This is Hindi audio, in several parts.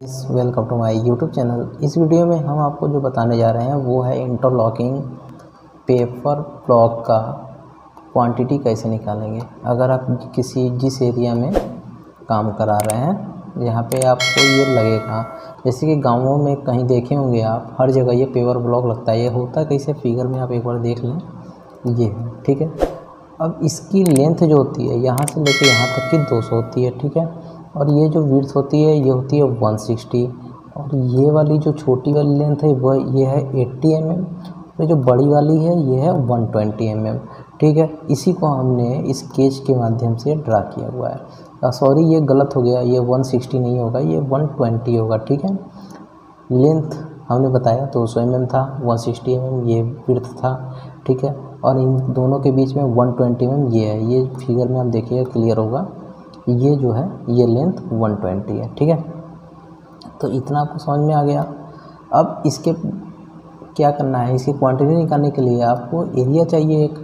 Welcome to my YouTube channel इस वीडियो में हम आपको जो बताने जा रहे हैं, वो है इंटरलॉकिंग पेपर ब्लॉक का क्वांटिटी कैसे निकालेंगे। अगर आप किसी जिस एरिया में काम करा रहे हैं यहाँ पे आपको ये लगेगा, जैसे कि गाँवों में कहीं देखे होंगे आप, हर जगह ये पेपर ब्लॉक लगता है। ये होता कैसे? फिगर में आप एक बार देख लें। ये, ठीक है? अब इसकी लेंथ जो होती है, यहाँ से लेकर यहाँ तक की 200 होती है, ठीक है? और ये जो विड्थ होती है, ये होती है 160 और ये वाली जो छोटी वाली लेंथ है, वह ये है 80 एम एम और जो बड़ी वाली है, ये है 120 एम एम ठीक है, इसी को हमने इस केज के माध्यम से ड्रा किया हुआ है। सॉरी ये गलत हो गया, ये 160 नहीं होगा, ये 120 होगा, ठीक है? लेंथ हमने बताया तो सौ एम था 160 सिक्सटी एम ये विड्थ था, ठीक है? और इन दोनों के बीच में 120 ट्वेंटी mm ये है, ये फिगर में आप देखिएगा क्लियर होगा। ये जो है, ये लेंथ 120 है, ठीक है? तो इतना आपको समझ में आ गया। अब इसके क्या करना है? इसकी क्वांटिटी निकालने के लिए आपको एरिया चाहिए एक,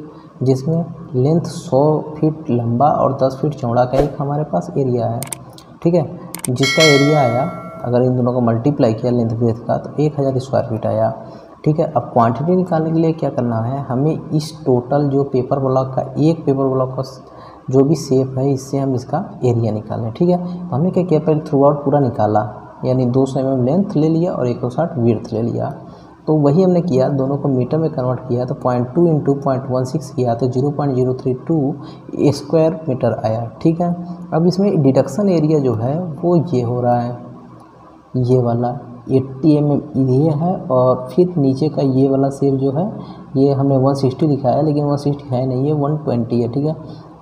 जिसमें लेंथ 100 फीट लंबा और 10 फीट चौड़ा का एक हमारे पास एरिया है, ठीक है? जिसका एरिया आया, अगर इन दोनों को मल्टीप्लाई किया लेंथ ब्रेथ का तो एक हज़ार स्क्वायर फीट आया, ठीक है? अब क्वांटिटी निकालने के लिए क्या करना है? हमें इस टोटल जो पेपर ब्लॉक का, एक पेपर ब्लॉक का जो भी शेप है, इससे हम इसका एरिया निकालें ठीक है? तो हमने क्या किया? पहले थ्रू आउट पूरा निकाला, यानी दो सौ एम लेंथ ले लिया और एक सौ साठ विर्थ ले लिया। तो वही हमने किया, दोनों को मीटर में कन्वर्ट किया तो point two into point one six किया तो zero point zero three two square metre आया, ठीक है? अब इसमें डिडक्शन एरिया जो है, वो ये हो रहा है। ये वाला एट्टी एम ये है और फिर नीचे का ये वाला सेप जो है, ये हमने वन सिक्सटी लिखा है लेकिन वन सिक्सटी है नहीं है वन ट्वेंटी है, ठीक है?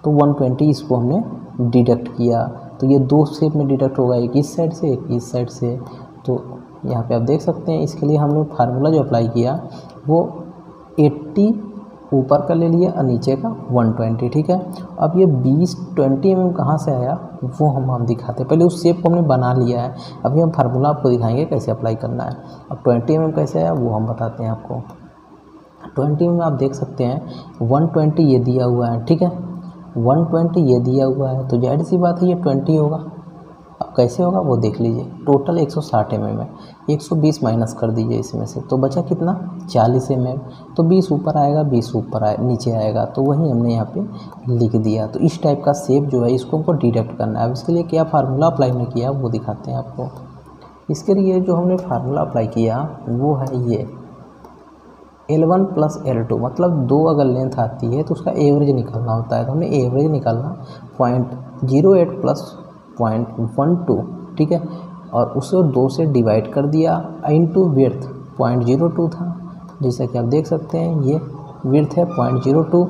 तो 120 इसको हमने डिडक्ट किया। तो ये दो शेप में डिडक्ट होगा, एक इस साइड से, एक इस साइड से। तो यहाँ पे आप देख सकते हैं, इसके लिए हमने फार्मूला जो अप्लाई किया, वो 80 ऊपर का ले लिया और नीचे का 120 ठीक है? अब ये 20 20 एम कहाँ से आया, वो हम हम दिखाते हैं। पहले उस शेप को हमने बना लिया है। अभी हम फार्मूला आपको दिखाएँगे कैसे अप्लाई करना है। अब 20 एम mm कैसे आया, वो हम बताते हैं आपको। 20 में आप देख सकते हैं 120 ये दिया हुआ है, ठीक है? वन ट्वेंटी ये दिया हुआ है तो ज़ाहिर सी बात है ये ट्वेंटी होगा। अब कैसे होगा वो देख लीजिए। टोटल एक सौ साठ एम एम है। एक सौ बीस माइनस कर दीजिए इसमें से। तो बचा कितना? चालीस एम एम तो बीस ऊपर आएगा, बीस ऊपर आए, नीचे आएगा। तो वही हमने यहाँ पे लिख दिया। तो इस टाइप का सेप जो है, इसको हमको डिडक्ट करना है। अब इसके लिए क्या फार्मूला अप्लाई हमने किया, वो दिखाते हैं आपको। इसके लिए जो हमने फार्मूला अप्लाई किया, वो है ये। L one plus L two मतलब दो अगर लेंथ आती है तो उसका एवरेज निकालना होता है। तो हमने एवरेज निकालना point zero eight plus point one two ठीक है? और उसे दो से डिवाइड कर दिया in two width point zero two था। जैसा कि आप देख सकते हैं, ये विर्थ है पॉइंट ज़ीरो टू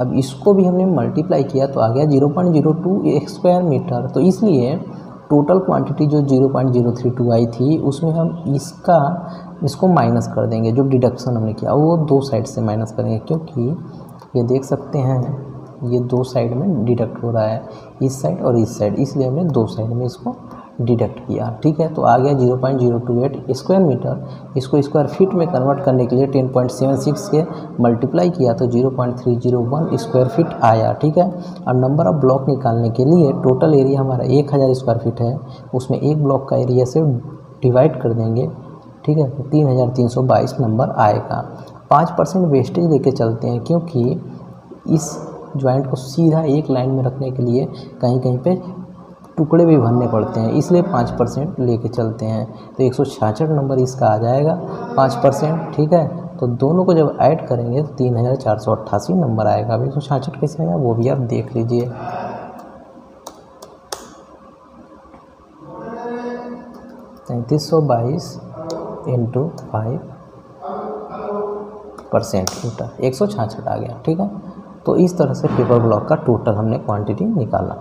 अब इसको भी हमने मल्टीप्लाई किया तो आ गया zero point zero two square metre तो इसलिए टोटल क्वांटिटी जो zero point zero three two आई थी, उसमें हम इसका इसको माइनस कर देंगे, जो डिडक्शन हमने किया, वो दो साइड से माइनस करेंगे, क्योंकि ये देख सकते हैं, ये दो साइड में डिडक्ट हो रहा है, इस साइड और इस साइड, इसलिए हमने दो साइड में इसको डिडक्ट किया, ठीक है? तो आ गया zero point zero two eight square metre, इसको स्क्वायर फीट में कन्वर्ट करने के लिए टेन पॉइंट सेवन सिक्स के मल्टीप्लाई किया तो zero point three zero one square feet आया, ठीक है? और नंबर ऑफ़ ब्लॉक निकालने के लिए टोटल एरिया हमारा एक हज़ार स्क्वायर फीट है, उसमें एक ब्लॉक का एरिया से डिवाइड कर देंगे ठीक है तीन हज़ार तीन सौ बाईस नंबर आएगा। पाँच परसेंट वेस्टेज लेके चलते हैं, क्योंकि इस ज्वाइंट को सीधा एक लाइन में रखने के लिए कहीं कहीं पे टुकड़े भी भरने पड़ते हैं, इसलिए पाँच परसेंट ले चलते हैं। तो एक सौ छियासठ नंबर इसका आ जाएगा, पाँच परसेंट, ठीक है? तो दोनों को जब ऐड करेंगे तो तीन हज़ार चार सौ अट्ठासी नंबर आएगा। अब एक सौ छियासठ कैसे आया, वो भी आप देख लीजिए। तैंतीस सौ बाईस इंटू फाइव परसेंट टोटल एक सौ छाछठ आ गया, ठीक है? तो इस तरह से पेपर ब्लॉक का टोटल हमने क्वांटिटी निकाला।